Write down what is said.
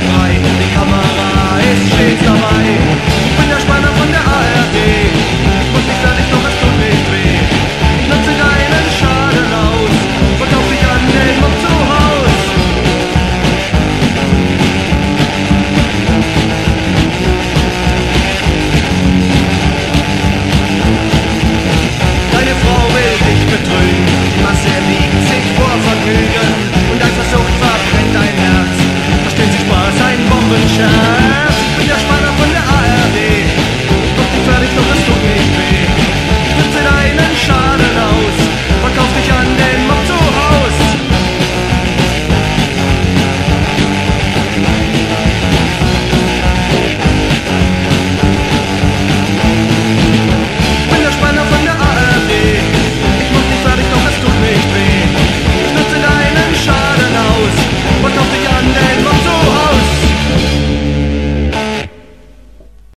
I. shine.